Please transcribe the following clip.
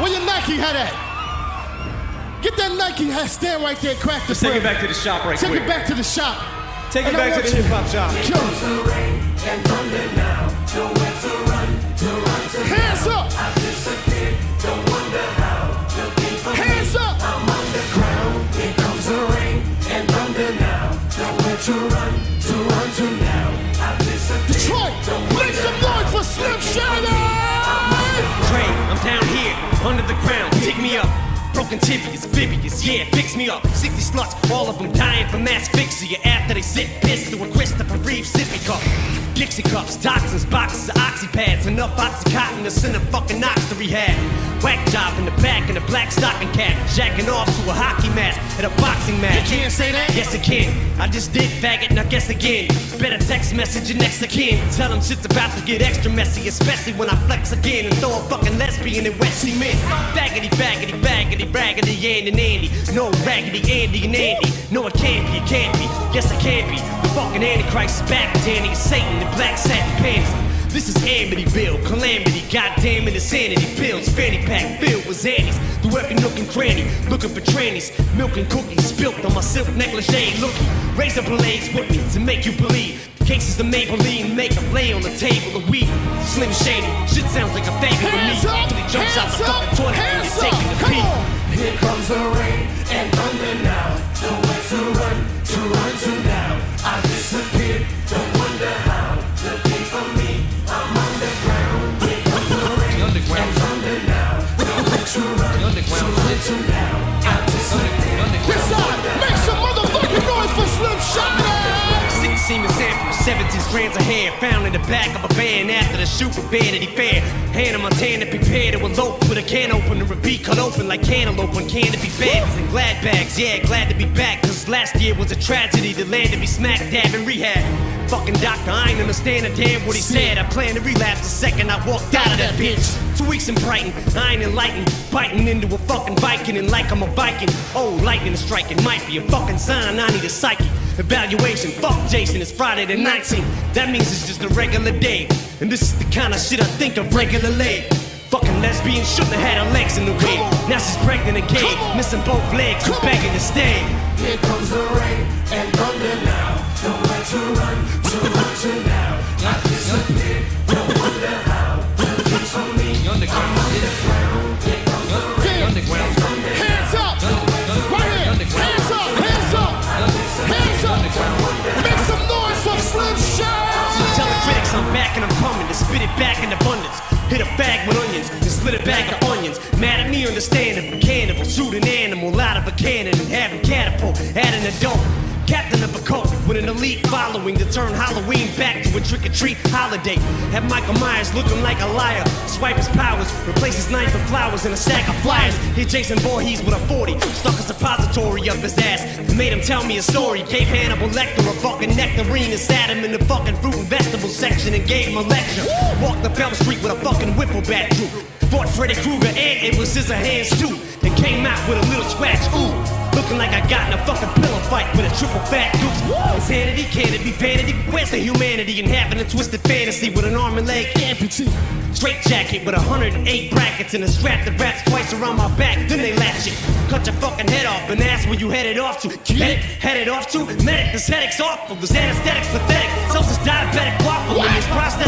Where your Nike hat at? Get that Nike hat, stand right there, crack the Let's take it back to the shop right Take quick. it back to the shop. Take it And I back to the hip hop shop. Kill it. Hands up! Hands up! Detroit, the tibias, amphibious, yeah, fix me up. 60 sluts, all of them dying from asphyxia after they sit pissed through a Christopher Reeve sippy cup. Dixie cups, toxins, boxes of oxy pads, enough oxycontin to send a fucking ox to rehab. Whack job in the back in a black stocking cap, jacking off to a hockey mask at a boxing match. You can't say that? Yes, I can. I just did faggot, now guess again. Better text message your next kin. Tell them shit's about to get extra messy, especially when I flex again and throw a fucking lesbian in wet cement. Baggity, baggity, baggity, raggedy, Andy and Andy. No raggedy Andy and Andy. No, it can't be, it can't be. Yes, it can be. The fucking Antichrist is back, Danny, Satan in black satin pants. This is Amityville, calamity, goddamn it, insanity pills, fanny pack filled with zannies. Through every nook and cranny, looking for trannies, milk and cookies spilt on my silk negligee. Looking, razor blades with me to make you believe. Cases of Maybelline makeup lay on the table of weed. Slim Shady, shit sounds like a favor to me. Hands up! He jumps out Hands the up! fucking toilet when Hands up! taking a Come pee. Here comes the rain 17 strands of hair found in the back of a van after the shoot with Vanity Fair. Hannah Montana prepared to elope with a can opener and be cut open like cantaloupe on canopy beds and glad bags. Yeah, glad to be back, cause last year was a tragedy that landed me smack dab in rehab. Fucking doctor, I ain't understand a damn what he said. I plan to relapse the second I walked out of that bitch. Two weeks in Brighton, I ain't enlightened. Biting into a fucking Vicodin like I'm a Viking. Oh, lightning is striking, might be a fucking sign I need a psyche. Evaluation, fuck Jason, it's Friday the 19th. That means it's just a regular day. And this is the kind of shit I think of regularly. Fucking lesbian shouldn't have had her legs in the way. Now she's pregnant again, missing both legs, and begging to stay. Here comes the rain and thunder now. Nowhere to run, to run to now. It back in abundance. Hit a bag with onions, then split a bag of onions. Mad at me, understandable. Cannibal, shoot an animal out of a cannon and have him catapult at an adult. Captain of a cult with an elite following to turn Halloween back to a trick or treat holiday. Have Michael Myers looking like a liar. Swipe his replace his knife with flowers and a stack of flyers. Hit Jason Voorhees with a 40, stuck a suppository up his ass. Made him tell me a story. Gave Hannibal Lecter a fucking nectarine and sat him in the fucking fruit and vegetable section and gave him a lecture. Walked up Elm Street with a fucking Wiffle bat crew. Fought Freddy Krueger and it was scissor hands too. And came out with a little scratch. Ooh. Looking like I got in a fucking pillow fight with a triple fat goose. Insanity, can it be vanity? Where's the humanity in having a twisted fantasy with an arm and leg amputee? Straight jacket with 108 brackets and a strap that wraps twice around my back. Then they latch it. Cut your fucking head off and ask where you headed off to. Headed, headed off to? Medic, this headache's awful. This anesthetic's pathetic. So this diabetic waffle and this prosthetic